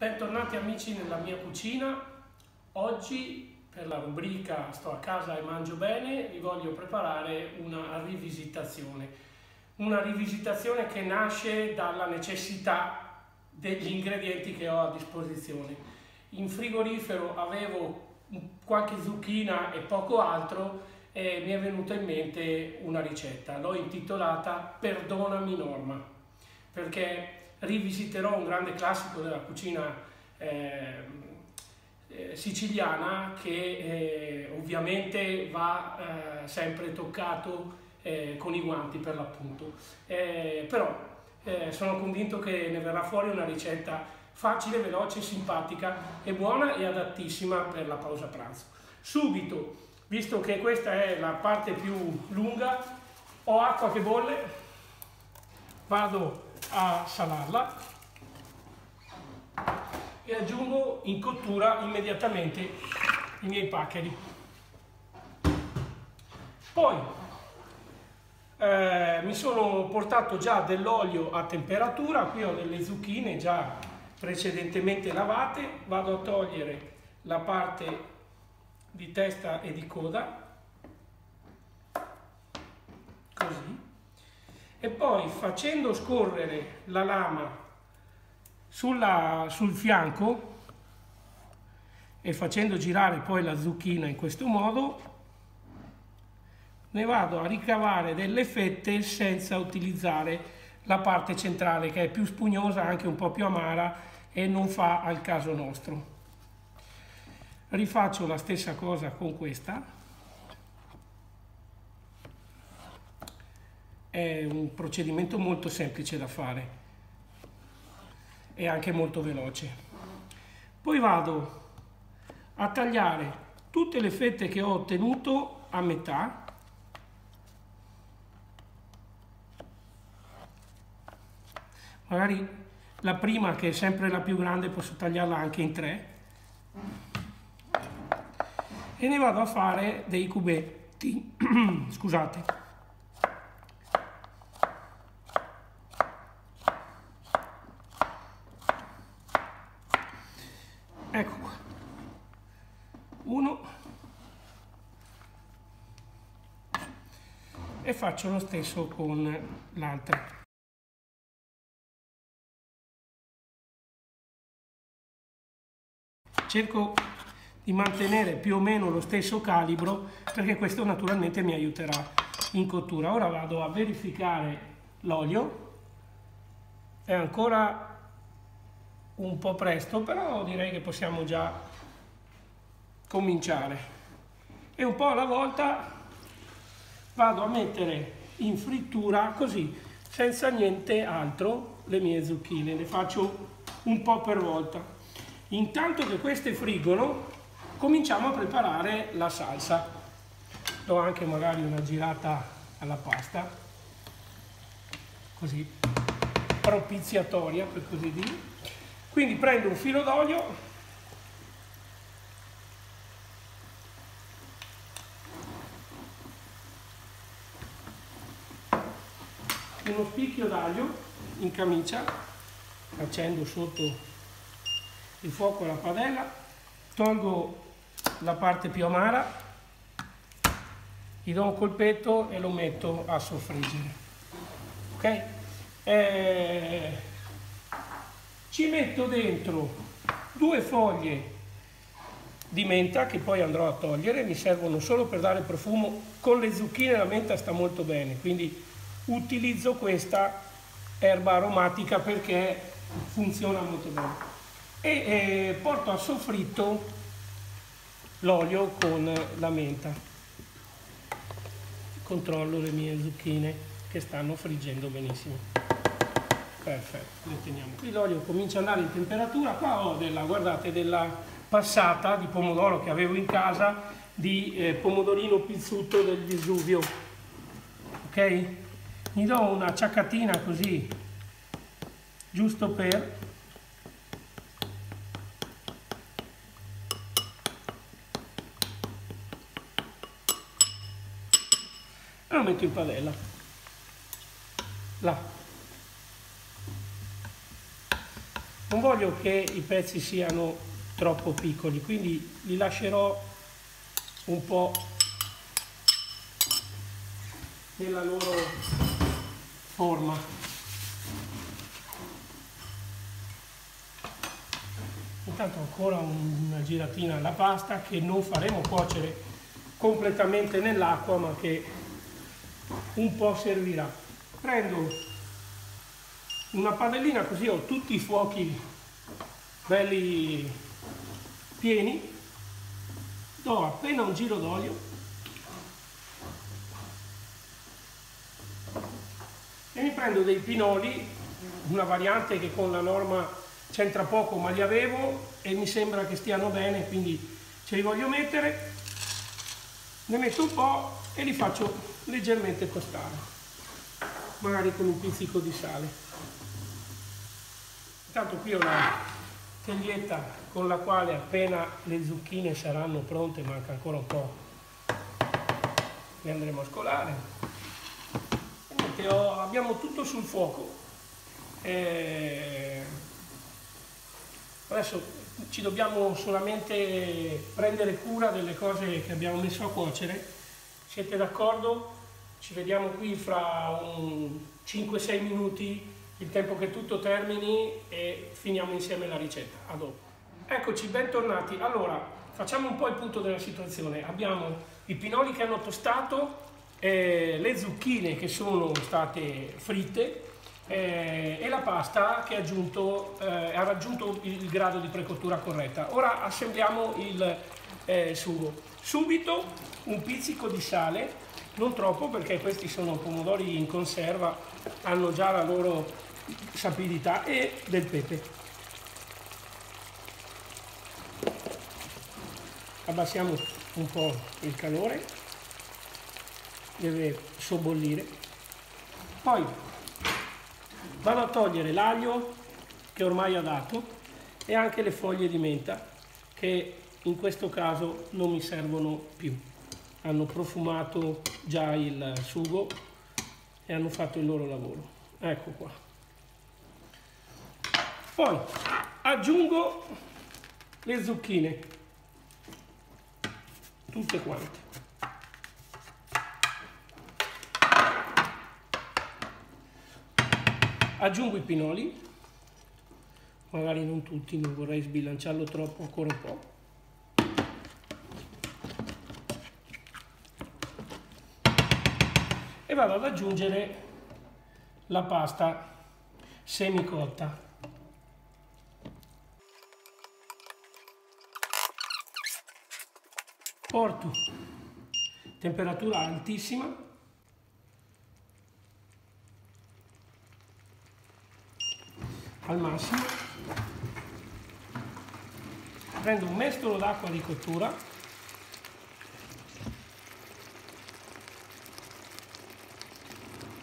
Bentornati amici nella mia cucina. Oggi per la rubrica Sto a casa e mangio bene vi voglio preparare una rivisitazione. Una rivisitazione che nasce dalla necessità degli ingredienti che ho a disposizione. In frigorifero avevo qualche zucchina e poco altro e mi è venuta in mente una ricetta. L'ho intitolata Perdonami Norma perché rivisiterò un grande classico della cucina eh, eh, siciliana che eh, ovviamente va eh, sempre toccato eh, con i guanti per l'appunto. Eh, però sono convinto che ne verrà fuori una ricetta facile, veloce, simpatica e buona e adattissima per la pausa pranzo. Subito, visto che questa è la parte più lunga, ho acqua che bolle, vado a salarla e aggiungo in cottura immediatamente i miei paccheri. Poi eh, mi sono portato già dell'olio a temperatura, qui ho delle zucchine già precedentemente lavate, vado a togliere la parte di testa e di coda, così, e poi facendo scorrere la lama sulla, sul fianco e facendo girare poi la zucchina in questo modo ne vado a ricavare delle fette senza utilizzare la parte centrale che è più spugnosa, anche un po' più amara e non fa al caso nostro. Rifaccio la stessa cosa con questa è un procedimento molto semplice da fare e anche molto veloce. Poi vado a tagliare tutte le fette che ho ottenuto a metà. Magari la prima che è sempre la più grande posso tagliarla anche in tre. E ne vado a fare dei cubetti. Scusate ecco qua uno e faccio lo stesso con l'altra. Cerco di mantenere più o meno lo stesso calibro perché questo naturalmente mi aiuterà in cottura. Ora vado a verificare l'olio. È ancora un po' presto, però direi che possiamo già cominciare. E un po' alla volta vado a mettere in frittura così, senza niente altro, le mie zucchine. Le faccio un po' per volta. Intanto che queste friggono, cominciamo a preparare la salsa. Do anche magari una girata alla pasta, così propiziatoria per così dire. Quindi prendo un filo d'olio, uno spicchio d'aglio in camicia, accendo sotto il fuoco la padella, tolgo la parte più amara, gli do un colpetto e lo metto a soffriggere. Ok? Eh, ci metto dentro due foglie di menta che poi andrò a togliere, mi servono solo per dare profumo, con le zucchine la menta sta molto bene, quindi utilizzo questa erba aromatica perché funziona molto bene. E eh, porto a soffritto l'olio con la menta. Controllo le mie zucchine che stanno friggendo benissimo. Perfetto le teniamo. Qui l'olio comincia ad andare in temperatura. Qua ho della guardate della passata di pomodoro che avevo in casa di eh, pomodorino pizzuto del Vesuvio. Ok mi do una ciaccatina così giusto per e lo metto in padella. Là. Non voglio che i pezzi siano troppo piccoli quindi li lascerò un po' nella loro forma. Intanto ancora una giratina alla pasta che non faremo cuocere completamente nell'acqua ma che un po' servirà. Prendo una padellina così ho tutti i fuochi belli pieni. Do appena un giro d'olio e mi prendo dei pinoli una variante che con la norma c'entra poco ma li avevo e mi sembra che stiano bene quindi ce li voglio mettere ne metto un po' e li faccio leggermente tostare magari con un pizzico di sale Intanto qui ho la teglietta con la quale appena le zucchine saranno pronte, manca ancora un po', le andremo a scolare. Niente, ho, abbiamo tutto sul fuoco. E adesso ci dobbiamo solamente prendere cura delle cose che abbiamo messo a cuocere. Siete d'accordo? Ci vediamo qui fra 5-6 minuti il tempo che tutto termini e finiamo insieme la ricetta. A dopo. Eccoci, bentornati. Allora, facciamo un po' il punto della situazione. Abbiamo i pinoli che hanno tostato, eh, le zucchine che sono state fritte eh, e la pasta che aggiunto, eh, ha raggiunto il grado di precottura corretta. Ora assembliamo il eh, sugo. Subito un pizzico di sale, non troppo perché questi sono pomodori in conserva, hanno già la loro sapidità e del pepe. Abbassiamo un po' il calore, deve sobbollire. Poi vado a togliere l'aglio che ormai ha dato e anche le foglie di menta che in questo caso non mi servono più. Hanno profumato già il sugo e hanno fatto il loro lavoro. Ecco qua. Poi aggiungo le zucchine, tutte quante. Aggiungo i pinoli, magari non tutti, non vorrei sbilanciarlo troppo, ancora un po'. E vado ad aggiungere la pasta semicotta. porto temperatura altissima al massimo. Prendo un mestolo d'acqua di cottura.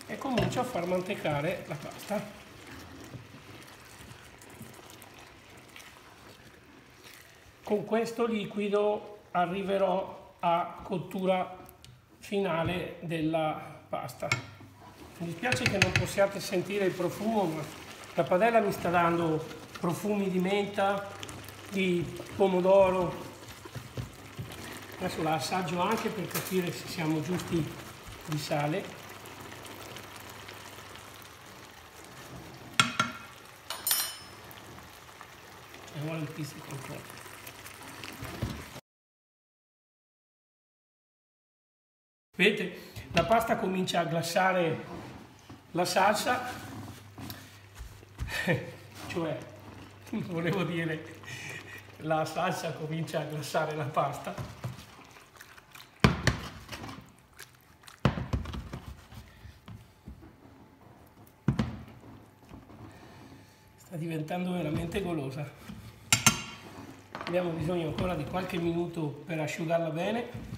E comincio a far mantecare la pasta. Con questo liquido arriverò a cottura finale della pasta. Mi dispiace che non possiate sentire il profumo, la padella mi sta dando profumi di menta, di pomodoro. Adesso la assaggio anche per capire se siamo giusti di sale. E vuole il pizzico po'. Vedete, la pasta comincia a glassare la salsa, cioè, volevo dire, la salsa comincia a glassare la pasta. Sta diventando veramente golosa. Abbiamo bisogno ancora di qualche minuto per asciugarla bene.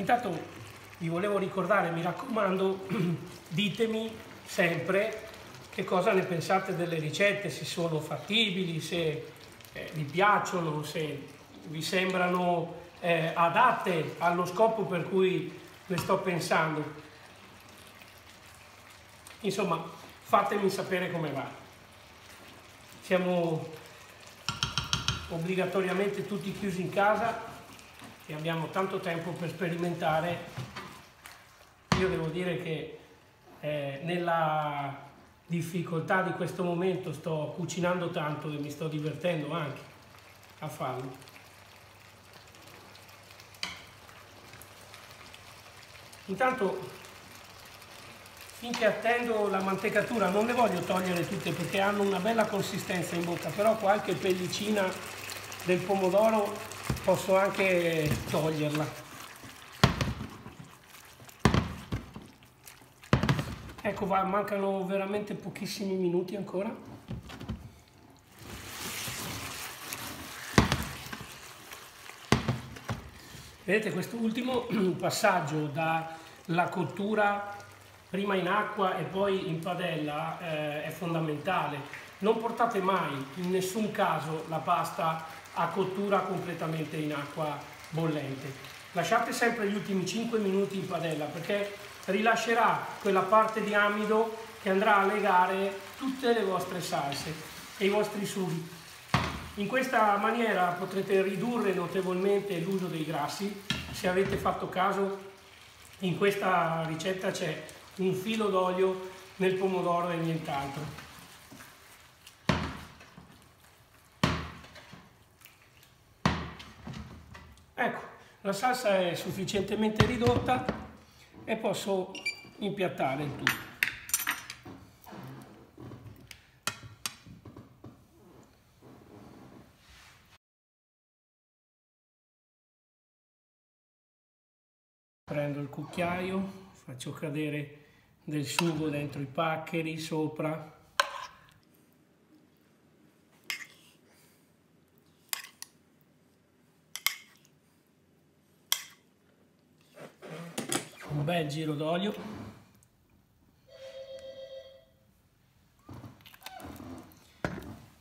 Intanto vi volevo ricordare, mi raccomando, ditemi sempre che cosa ne pensate delle ricette, se sono fattibili, se eh, vi piacciono, se vi sembrano eh, adatte allo scopo per cui le sto pensando. Insomma, fatemi sapere come va. Siamo obbligatoriamente tutti chiusi in casa e abbiamo tanto tempo per sperimentare. Io devo dire che eh, nella difficoltà di questo momento sto cucinando tanto e mi sto divertendo anche a farlo. Intanto, finché attendo la mantecatura, non le voglio togliere tutte perché hanno una bella consistenza in bocca, però qualche pellicina del pomodoro posso anche toglierla. Ecco, va, mancano veramente pochissimi minuti ancora. Vedete questo ultimo passaggio dalla cottura prima in acqua e poi in padella eh, è fondamentale. Non portate mai in nessun caso la pasta a cottura completamente in acqua bollente. Lasciate sempre gli ultimi 5 minuti in padella perché rilascerà quella parte di amido che andrà a legare tutte le vostre salse e i vostri sughi. In questa maniera potrete ridurre notevolmente l'uso dei grassi. Se avete fatto caso, in questa ricetta c'è un filo d'olio nel pomodoro e nient'altro. Ecco, la salsa è sufficientemente ridotta e posso impiattare il tutto. Prendo il cucchiaio, faccio cadere del sugo dentro i paccheri sopra. Bel giro d'olio.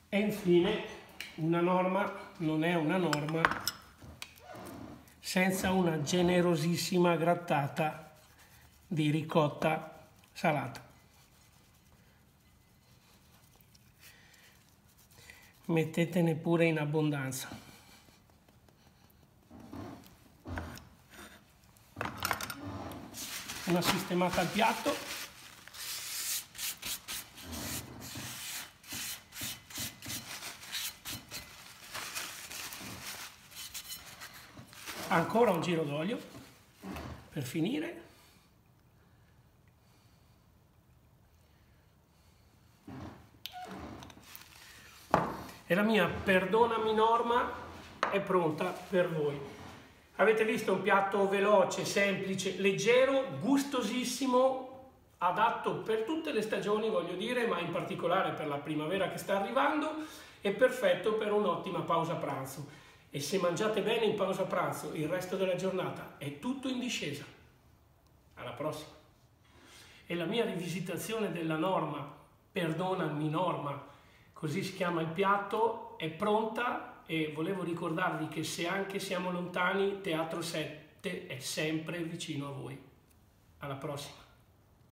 E infine una norma non è una norma senza una generosissima grattata di ricotta salata. Mettetene pure in abbondanza. Una sistemata al piatto. Ancora un giro d'olio per finire. E la mia perdonami norma è pronta per voi avete visto un piatto veloce semplice leggero gustosissimo adatto per tutte le stagioni voglio dire ma in particolare per la primavera che sta arrivando e perfetto per un'ottima pausa pranzo e se mangiate bene in pausa pranzo il resto della giornata è tutto in discesa. Alla prossima. E la mia rivisitazione della norma, perdonami norma, così si chiama il piatto, è pronta e volevo ricordarvi che se anche siamo lontani, Teatro 7 è sempre vicino a voi. Alla prossima.